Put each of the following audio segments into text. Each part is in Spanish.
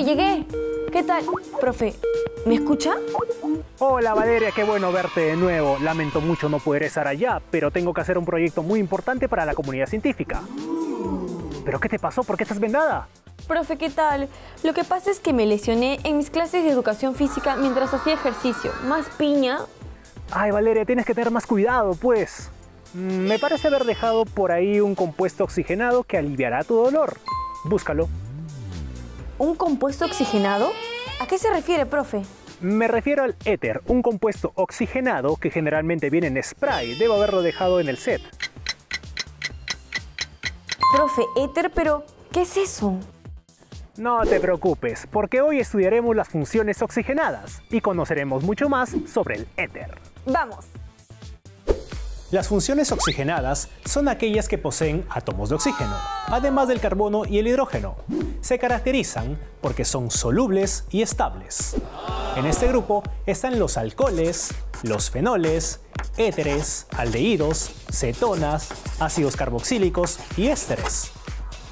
Profe, llegué. ¿Qué tal? Profe, ¿me escucha? Hola Valeria, qué bueno verte de nuevo. Lamento mucho no poder estar allá, pero tengo que hacer un proyecto muy importante para la comunidad científica. ¿Pero qué te pasó? ¿Por qué estás vendada? Profe, ¿qué tal? Lo que pasa es que me lesioné en mis clases de educación física mientras hacía ejercicio. Más piña. Ay, Valeria, tienes que tener más cuidado, pues. Mm, Me parece haber dejado por ahí un compuesto oxigenado que aliviará tu dolor. Búscalo. ¿Un compuesto oxigenado? ¿A qué se refiere, profe? Me refiero al éter, un compuesto oxigenado que generalmente viene en spray. Debo haberlo dejado en el set. Profe, éter, pero ¿qué es eso? No te preocupes, porque hoy estudiaremos las funciones oxigenadas y conoceremos mucho más sobre el éter. Vamos. Las funciones oxigenadas son aquellas que poseen átomos de oxígeno, además del carbono y el hidrógeno. Se caracterizan porque son solubles y estables. En este grupo están los alcoholes, los fenoles, éteres, aldehídos, cetonas, ácidos carboxílicos y ésteres.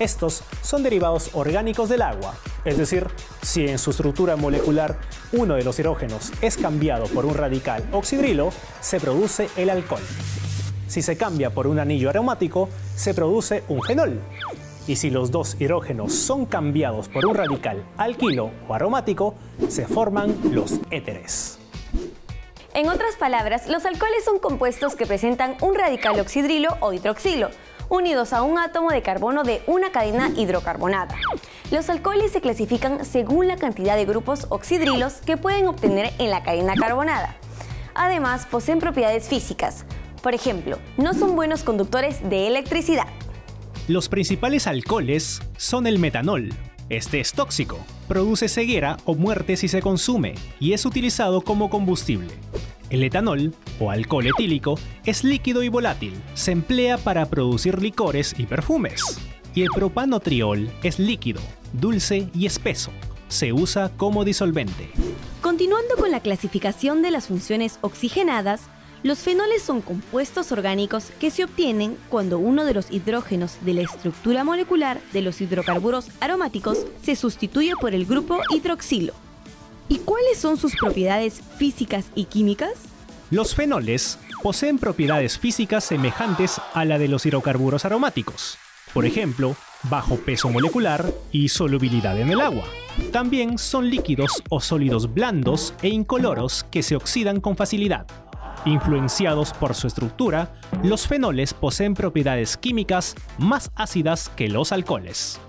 Estos son derivados orgánicos del agua, es decir, si en su estructura molecular uno de los hidrógenos es cambiado por un radical oxidrilo, se produce el alcohol. Si se cambia por un anillo aromático, se produce un fenol. Y si los dos hidrógenos son cambiados por un radical alquilo o aromático, se forman los éteres. En otras palabras, los alcoholes son compuestos que presentan un radical oxidrilo o hidroxilo, unidos a un átomo de carbono de una cadena hidrocarbonada. Los alcoholes se clasifican según la cantidad de grupos oxidrilos que pueden obtener en la cadena carbonada. Además, poseen propiedades físicas. Por ejemplo, no son buenos conductores de electricidad. Los principales alcoholes son el metanol. Este es tóxico, produce ceguera o muerte si se consume y es utilizado como combustible. El etanol, o alcohol etílico, es líquido y volátil. Se emplea para producir licores y perfumes. Y el propanotriol es líquido, dulce y espeso. Se usa como disolvente. Continuando con la clasificación de las funciones oxigenadas, los fenoles son compuestos orgánicos que se obtienen cuando uno de los hidrógenos de la estructura molecular de los hidrocarburos aromáticos se sustituye por el grupo hidroxilo. ¿Y cuáles son sus propiedades físicas y químicas? Los fenoles poseen propiedades físicas semejantes a la de los hidrocarburos aromáticos. Por ejemplo, bajo peso molecular y solubilidad en el agua. También son líquidos o sólidos blandos e incoloros que se oxidan con facilidad. Influenciados por su estructura, los fenoles poseen propiedades químicas más ácidas que los alcoholes.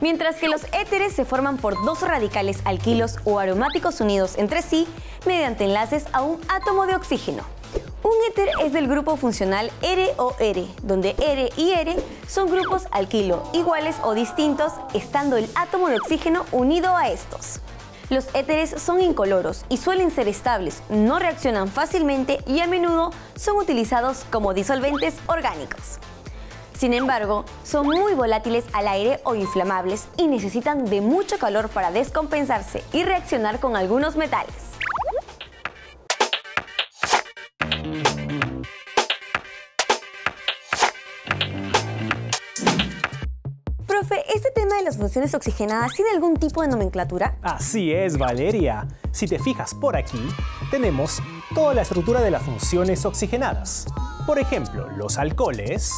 Mientras que los éteres se forman por dos radicales alquilos o aromáticos unidos entre sí mediante enlaces a un átomo de oxígeno. Un éter es del grupo funcional R o R, donde R y R son grupos alquilo iguales o distintos, estando el átomo de oxígeno unido a estos. Los éteres son incoloros y suelen ser estables, no reaccionan fácilmente y a menudo son utilizados como disolventes orgánicos. Sin embargo, son muy volátiles al aire o inflamables y necesitan de mucho calor para descompensarse y reaccionar con algunos metales. De las funciones oxigenadas tiene algún tipo de nomenclatura? Así es, Valeria. Si te fijas por aquí, tenemos toda la estructura de las funciones oxigenadas. Por ejemplo, los alcoholes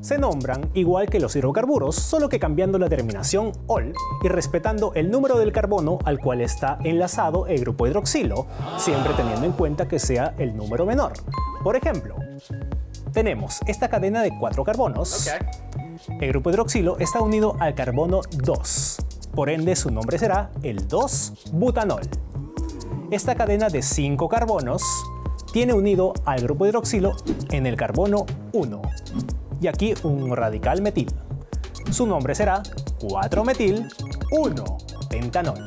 se nombran igual que los hidrocarburos, solo que cambiando la terminación ol y respetando el número del carbono al cual está enlazado el grupo hidroxilo, siempre teniendo en cuenta que sea el número menor. Por ejemplo, tenemos esta cadena de cuatro carbonos. El grupo hidroxilo está unido al carbono 2, por ende su nombre será el 2-butanol. Esta cadena de 5 carbonos tiene unido al grupo hidroxilo en el carbono 1 y aquí un radical metil. Su nombre será 4-metil 1-pentanol.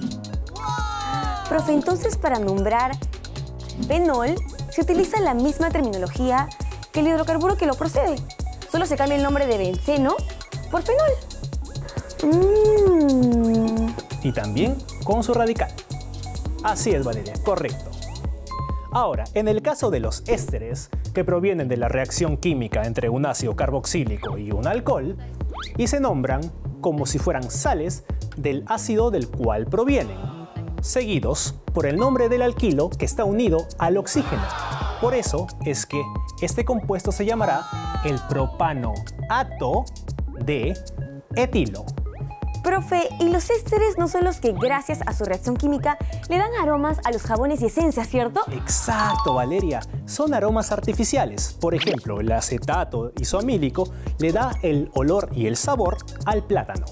Profe, entonces para nombrar fenol se utiliza la misma terminología el hidrocarburo que lo procede. Solo se cambia el nombre de benceno por fenol. Mm. Y también con su radical. Así es, Valeria, correcto. Ahora, en el caso de los ésteres, que provienen de la reacción química entre un ácido carboxílico y un alcohol, y se nombran como si fueran sales, del ácido del cual provienen, seguidos por el nombre del alquilo que está unido al oxígeno. Por eso es que este compuesto se llamará el propanoato de etilo. Profe, ¿y los ésteres no son los que gracias a su reacción química le dan aromas a los jabones y esencias, cierto? Exacto, Valeria. Son aromas artificiales. Por ejemplo, el acetato isoamílico le da el olor y el sabor al plátano.